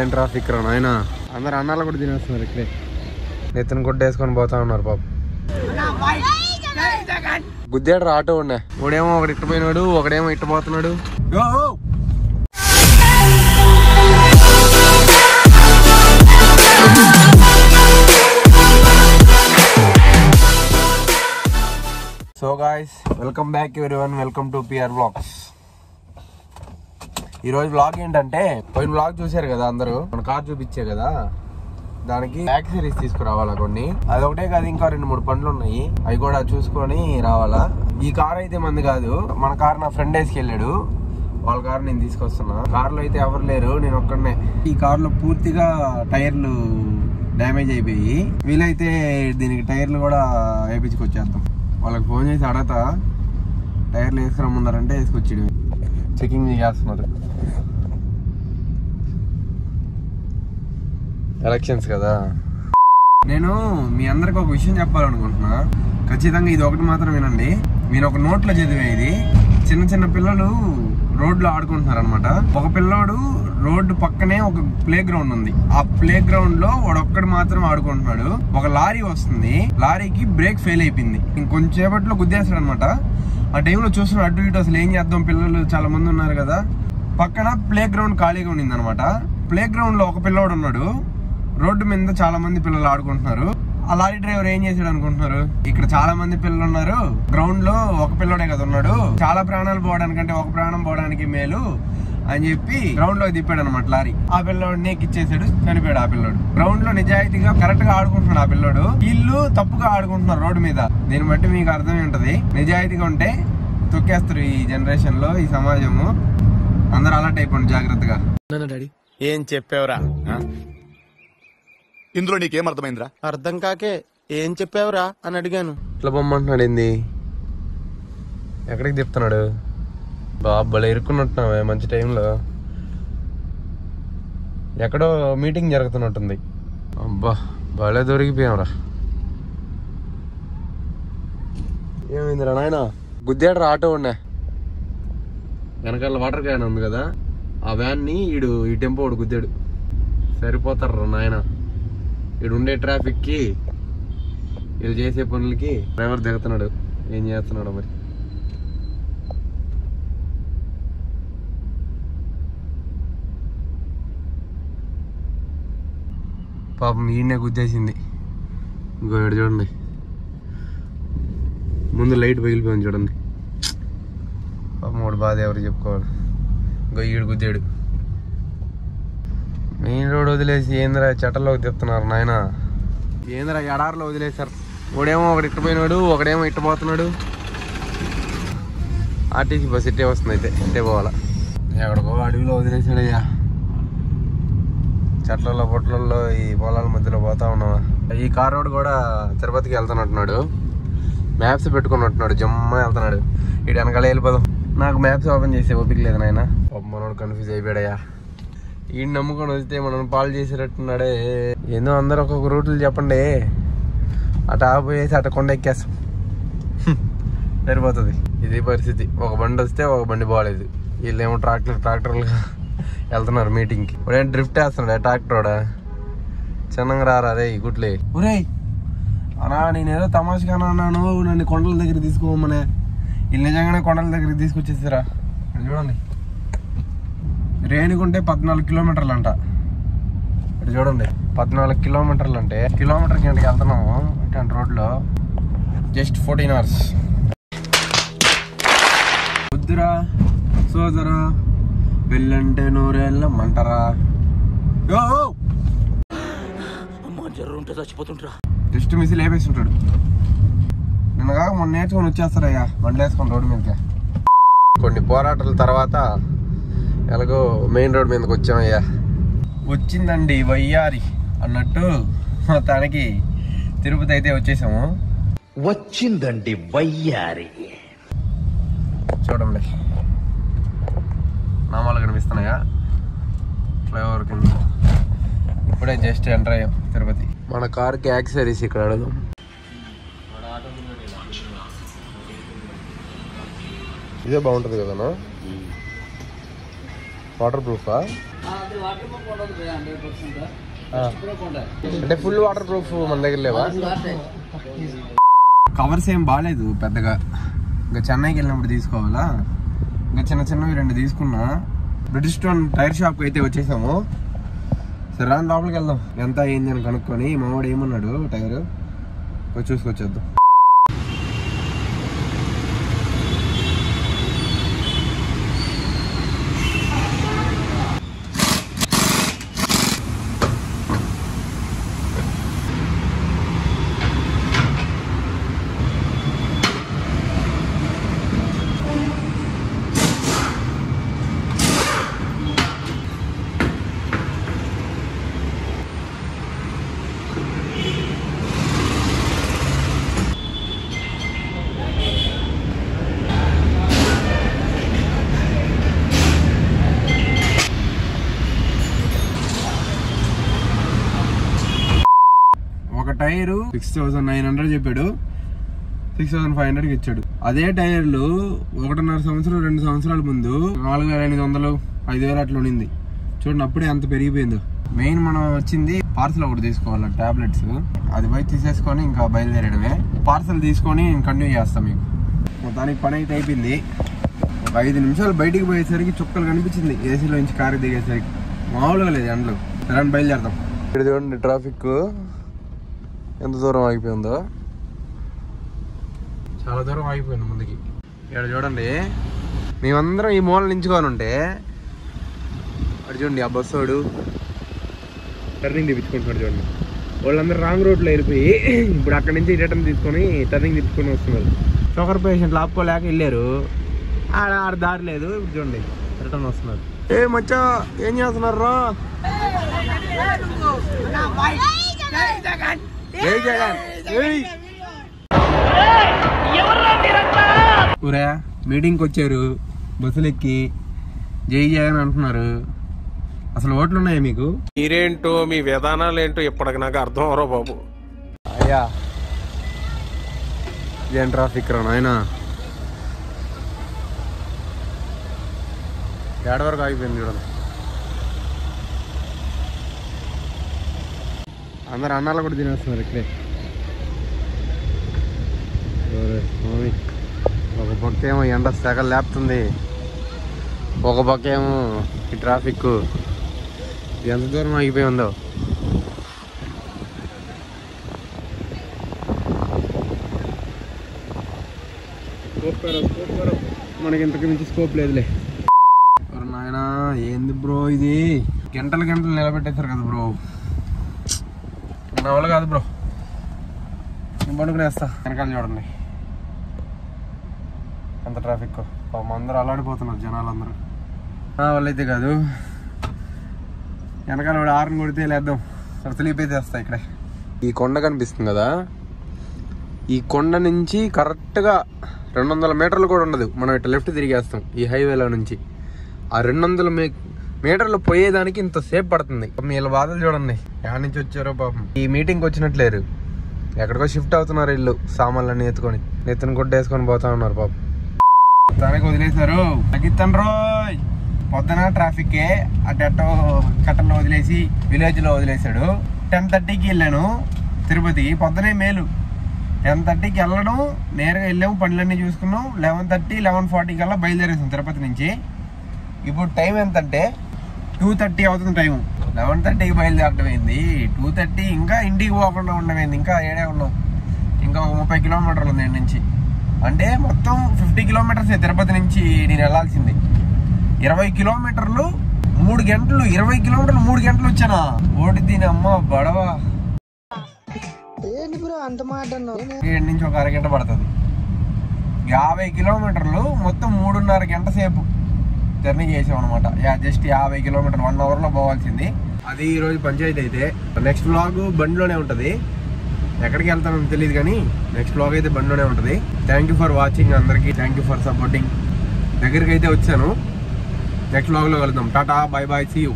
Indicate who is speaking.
Speaker 1: ఏం ట్రాఫిక్ రా నాయన? అందరు అన్నాలు కూడా తినేస్తున్నారు ఇక్కడే. నెత్తిన గుడ్డ వేసుకొని పోతా ఉన్నారు పాప. గుద్దాడు ఆటో ఉండే ఒకడేమో ఒకటి ఇట్టపోయినాడు ఒకడేమో ఇట్టపోతున్నాడు. So guys welcome back everyone welcome to PR vlogs ఈ రోజు బ్లాగ్ ఏంటంటే పోయిన బ్లాగ్ చూశారు కదా అందరూ? మన కార్ చూపించే కదా? దానికి యాక్సరీస్ తీసుకురావాలా కొన్ని? అదొకటే కాదు ఇంకా రెండు మూడు పనులు ఉన్నాయి. అవి కూడా చూసుకొని రావాలా? ఈ కార్ అయితే మంది కాదు. మన కార్ నా ఫ్రెండ్ వేసుకెళ్ళాడు. వాళ్ళ కార్ నేను తీసుకొస్తున్నా. కార్లో అయితే ఎవరు లేరు నేను ఒక్కడనే. ఈ కార్లో పూర్తిగా టైర్లు డ్యామేజ్ అయిపోయి వీలైతే దీనికి టైర్లు కూడా వేయించుకొచ్చేస్తాం వాళ్ళకి ఫోన్ చేసి అడగతా టైర్లు వేసుకురమ్మన్నారంటే వేసుకొచ్చాడు చెకింగ్ చేస్తున్నారు ఎలక్షన్స్ కదా నేను మీ అందరికి ఒక విషయం చెప్పాలనుకుంటున్నా. ఖచ్చితంగా ఇది ఒకటి మాత్రం వినండి. మీరు ఒక నోట్లో చదివే ఇది. చిన్న చిన్న పిల్లలు రోడ్లో ఆడుకుంటున్నారు అనమాట ఒక పిల్లోడు రోడ్డు పక్కనే ఒక ప్లే గ్రౌండ్ ఉంది. ఆ ప్లే గ్రౌండ్లో వాడొక్కడు మాత్రం ఆడుకుంటున్నాడు. ఒక లారీ వస్తుంది. లారీకి బ్రేక్ ఫెయిల్ అయిపోయింది. ఇంకొంచేపట్లో గుద్దేస్తాడు అనమాట ఆ టైంలో చూస్తున్నాడు అటు ఇటు అసలు ఏం చేద్దాం? పిల్లలు చాలా మంది ఉన్నారు కదా. పక్కన ప్లే గ్రౌండ్ ఖాళీగా ఉండింది అనమాట ప్లే గ్రౌండ్లో ఒక పిల్లోడు ఉన్నాడు. రోడ్డు మీద చాలా మంది పిల్లలు ఆడుకుంటున్నారు. ఆ లారీ డ్రైవర్ ఏం చేశాడు అనుకుంటున్నారు? ఇక్కడ చాలా మంది పిల్లలు ఉన్నారు. గ్రౌండ్లో ఒక పిల్లోడే కదా ఉన్నాడు. చాలా ప్రాణాలు పోవడానికంటే ఒక ప్రాణం పోవడానికి మేలు. అని చెప్పి గ్రౌండ్లో తిప్పాడు అనమాట లారీ. ఆ పిల్లోడిని ఎక్కిచ్చేసాడు చనిపోయాడు ఆ పిల్లోడు. గ్రౌండ్లో నిజాయితీగా కరెక్ట్గా ఆడుకుంటున్నాడు ఆ పిల్లోడు. వీళ్ళు తప్పుగా ఆడుకుంటున్నారు రోడ్డు మీద. దీన్ని బట్టి మీకు అర్థం ఉంటది. నిజాయితీగా ఉంటే తొక్కేస్తారు ఈ జనరేషన్లో ఈ సమాజము. అందరూ అలర్ట్ అయిపోండి జాగ్రత్తగా.
Speaker 2: డాడీ.
Speaker 3: ఏం చెప్పావురా?
Speaker 2: ఇందులో నీకేం అర్థమైందిరా?
Speaker 3: అర్థం కాకే ఏం చెప్పావురా అని అడిగాను.
Speaker 1: ఇట్లా బొమ్మంటున్నాడు ఏంది? ఎక్కడికి తిప్పుతున్నాడు? బాబలే భలే ఇరుక్కున్నట్టున్నావే మంచి టైంలో. ఎక్కడో మీటింగ్ జరుగుతున్నట్టుంది. అబ్బా భలే దొరికిపోయాంరా. ఏమైందిరా నాయన? గుద్దాడురా ఆటో ఉండే వెనకాల వాటర్ క్యాన్ ఉంది కదా ఆ వ్యాన్ని ఈడు ఈ టెంపో వాడు గుద్దాడు. సరిపోతారు నాయన? ఈడు ఉండే ట్రాఫిక్కి వీళ్ళు చేసే పనులకి డ్రైవర్ దిగుతున్నాడు. ఏం చేస్తున్నాడు మరి? పాపం ఈయనే గుద్దేసింది. ఇంకో చూడండి. ముందు లైట్ పగిలిపోయింది చూడండి. పాపం వాడు బాధ ఎవరు చెప్పుకోవాలి. ఇంకో ఈడు గుద్దాడు. మెయిన్ రోడ్ వదిలేసి ఏంద్రా చెట్టలోకి తిప్పుతున్నారు నాయన? ఏంద్రా ఎడారిలో వదిలేశారు? ఒకడేమో ఒకటి ఇట్టపోయినాడు ఒకడేమో ఇట్టపోతున్నాడు ఆర్టీసీ బస్ ఇట్టే వస్తుంది అయితే ఇట్టే పోవాలా. ఎక్కడికో అడవిలో వదిలేసాడయ్యా చెట్లలో పొట్లలో ఈ పొలాల మధ్యలో పోతా ఉన్నావా ఈ కారోడు కూడా తిరుపతికి వెళ్తున్నట్టున్నాడు. మ్యాప్స్ పెట్టుకున్నట్టున్నాడు. జమ్మ వెళ్తున్నాడు. ఇటు వెనకాల వెళ్ళిపోదాం. నాకు మ్యాప్స్ ఓపెన్ చేసే ఓపిక లేదు నాయన. మనోడు కన్ఫ్యూజ్ అయిపోయాడయ్యా. ఈ నమ్ముకొని వస్తే మనం పాలు చేసేటట్టున్నాడే. ఏందో అందరు ఒక్కొక్క రూట్లు చెప్పండి. అటు ఆపోయేసి అటు కొండ ఎక్కేస్తాం. సరిపోతుంది. ఇది పరిస్థితి. ఒక బండి వస్తే ఒక బండి బాగాలేదు వీళ్ళేమో ట్రాక్టర్ ట్రాక్టర్లుగా వెళ్తున్నారు మీటింగ్కి ఇప్పుడేం డ్రిఫ్ట్ వేస్తున్నాడు ట్రాక్టర్ వాడా చిన్నగా రారా రే గుట్లే ఒరే అనా నేనేదో తమాషగా అన్నాను నన్ను కొండల దగ్గర తీసుకోమనే వీళ్ళు నిజంగానే కొండల దగ్గర తీసుకొచ్చేసారా? చూడండి. రేణిగుంటే పద్నాలుగు కిలోమీటర్లు అంట ఇక్కడ చూడండి పద్నాలుగు కిలోమీటర్లు అంటే కిలోమీటర్ గంటకి వెళ్తున్నాము ఇటువంటి రోడ్లో. Just fourteen hours. వద్దురా సోదరా. పెళ్ళంటే నూరేళ్ళ మంటరా? యో! జస్ట్ మిస్ లేపేస్తుంటాడు నిన్నగా మొన్న నేర్చుకొని వచ్చేస్తారయ్యా బండ్లు వేసుకొని రోడ్డు మీదకి. కొన్ని పోరాటాల తర్వాత ఎలాగో మెయిన్ రోడ్ మీదకి వచ్చామయ్యా. వచ్చిందండి వయ్యారి అన్నట్టు మొత్తానికి తిరుపతి అయితే వచ్చేసాము.
Speaker 4: వచ్చిందండి వయ్యారి.
Speaker 1: చూడండి. నామాలు కనిపిస్తున్నాయా? ఫ్లైఓవర్ కింద. ఇప్పుడే జస్ట్ ఎంటర్ అయ్యాం తిరుపతి. మన కార్కి యాక్సరీస్ ఇక్కడ అడగం ఇదే బాగుంటుంది కదనా వాటర్ ప్రూఫా అంటే ఫుల్ వాటర్ ప్రూఫ్ మన దగ్గర లేవా? కవర్స్ ఏం బాగాలేదు పెద్దగా. ఇంకా చెన్నైకి వెళ్ళినప్పుడు తీసుకోవాలా? ఇంకా చిన్న చిన్నవి రెండు తీసుకున్నా. బ్రిటిష్ టోన్ టైర్ షాప్కి అయితే వచ్చేసాము. సరే రాని లోపలికి వెళ్దాం. ఎంత అయింది అని కనుక్కొని మావాడు ఏమన్నాడు టైర్ చూసుకొచ్చేద్దాం ఒక tyre six thousand nine hundred చెప్పాడు. సిక్స్ థౌసండ్ ఫైవ్ హండ్రెడ్కి ఇచ్చాడు. అదే టైర్లు ఒకటిన్నర సంవత్సరం రెండు సంవత్సరాల ముందు నాలుగు వేల ఎనిమిది వందలు ఐదు వేలు అట్లా ఉండింది చూడండి అప్పుడే అంత పెరిగిపోయిందో. మెయిన్ మనం వచ్చింది పార్సల్ ఒకటి తీసుకోవాలి టాబ్లెట్స్. అది పోయి తీసేసుకొని ఇంకా బయలుదేరడమే పార్సల్ తీసుకొని నేను కంటిన్యూ చేస్తాం మీకు. మొత్తానికి పని అయితే అయిపోయింది. ఒక ఐదు నిమిషాలు బయటికి పోయేసరికి చుక్కలు కనిపించింది ఏసీలో నుంచి కారు దిగేసరికి. మామూలుగా లేదు ఎండలు సరే అని బయలుదేరదాం. ఇక్కడ చూడండి ట్రాఫిక్ ఎంత దూరం ఆగిపోయిందో? చాలా దూరం ఆగిపోయింది ముందుకి. ఇక్కడ చూడండి మేమందరం ఈ మూల నించుకొని ఉంటే అటు చూడండి ఆ బస్సు వాడు టర్నింగ్ తెప్పించుకుంటున్నాడు చూడండి. వాళ్ళందరూ రాంగ్ రోడ్లో వెళ్ళిపోయి ఇప్పుడు అక్కడ నుంచి రిటర్న్ తీసుకొని టర్నింగ్ తిప్పుకొని వస్తున్నారు. షుగర్ పేషెంట్లు ఆపుకోలేక వెళ్ళారు. ఆడ ఆడ దారి లేదు ఇప్పుడు చూడండి రిటర్న్ వస్తున్నారు. ఏ మచ్చా ఏం చేస్తున్నారు రా జై జగన్. ఏయ్. ఊరా మీటింగ్కి వచ్చారు. బస్సులు ఎక్కి జై జగన్ అంటున్నారు. అసలు ఓట్లు ఉన్నాయా మీకు?
Speaker 3: మీరేంటో మీ విధానాలు ఏంటో ఇప్పటికి నాకు అర్థం అవరో బాబు.
Speaker 1: అయ్యా. ఇదేం ట్రాఫిక్ రా నాయన? ఏడ వరకు ఆగిపోయింది చూడండి. అందరు అన్నాలు కూడా తినేస్తున్నారు ఇక్కడే. స్వామి. ఒక పక్క ఏమో ఎండ సెగ లేపుతుంది. ఒక పక్క ఏమో ఈ ట్రాఫిక్ ఎంత దూరం ఆగిపోయి ఉందో. మనకి ఇంతకు మించి స్కోప్ లేదులే. నాయన ఏంది బ్రో ఇది? గంటలు గంటలు నిలబెట్టేశారు కదా బ్రో నా వల్ల కాదు బ్రో. నేను పండుకునేస్తా వెనకాల చూడండి. ఎంత ట్రాఫిక్. పాపం అందరూ అల్లాడిపోతున్నారు జనాలు అందరూ నా వల్ల అయితే కాదు. వెనకాల వాడు ఆరుని కొడితే లేద్దాం. స్లీప్ అయితే ఇక్కడే. ఈ కొండ కనిపిస్తుంది కదా? ఈ కొండ నుంచి కరెక్ట్గా రెండు వందల మీటర్లు కూడా ఉండదు. మనం ఇట్లా లెఫ్ట్ తిరిగేస్తాం. ఈ హైవేలో నుంచి. ఆ రెండు వందల మీటర్లు పోయేదానికి ఇంతసేపు పడుతుంది. వీళ్ళ బాధలు చూడండి. ఎక్కడి నుంచి వచ్చారో పాపం. ఈ మీటింగ్కి వచ్చినట్లేరు. ఎక్కడికో షిఫ్ట్ అవుతున్నారు ఇల్లు సామాన్లన్నీ ఎత్తుకొని. నెత్తిన గుడ్డ వేసుకొని పోతా ఉన్నారు పాపం. తనకి వదిలేశారు. తగ్గిస్తాను రోయ్. పొద్దున ట్రాఫిక్ అటో కట్టలో వదిలేసి విలేజ్లో వదిలేశాడు. టెన్ థర్టీకి వెళ్ళాను తిరుపతి. పొద్దునే మేలు. టెన్ థర్టీకి వెళ్ళడం నేరుగా వెళ్ళాము పనులన్నీ చూసుకున్నాం లెవెన్ థర్టీ లెవెన్ ఫార్టీ కల్లా బయలుదేరేసాం తిరుపతి నుంచి. ఇప్పుడు టైం ఎంతంటే టూ థర్టీ అవుతుంది టైం లెవెన్ థర్టీకి బయలుదేరడం అయింది టూ థర్టీ ఇంకా ఇంటికి పోకుండా ఉండమైంది. ఇంకా ఏడే ఉన్నాం. ఇంకా ఒక ముప్పై కిలోమీటర్లు ఉంది నుంచి. అంటే మొత్తం ఫిఫ్టీ కిలోమీటర్స్ తిరుపతి నుంచి నేను వెళ్ళాల్సింది. ఇరవై కిలోమీటర్లు మూడు గంటలు ఇరవై కిలోమీటర్లు మూడు గంటలు వచ్చానా? ఓడి దీని అమ్మ బడవ. ఏడు నుంచి ఒక అరగంట పడుతుంది. యాభై కిలోమీటర్లు మొత్తం మూడున్నర గంట సేపు. జర్నీ చేసాం అనమాట జస్ట్ యాభై కిలోమీటర్ వన్ అవర్లో పోవాల్సింది. అది ఈరోజు పంచాయతీ అయితే. నెక్స్ట్ బ్లాగ్ బండిలోనే ఉంటుంది. ఎక్కడికి వెళ్తానో తెలియదు కానీ నెక్స్ట్ బ్లాగ్ అయితే బండిలోనే ఉంటుంది. థ్యాంక్ యూ ఫర్ వాచింగ్ అందరికీ. థ్యాంక్ యూ ఫర్ సపోర్టింగ్ దగ్గరికి అయితే వచ్చాను నెక్స్ట్ బ్లాగ్లో కలుద్దాం. Tata bye bye see you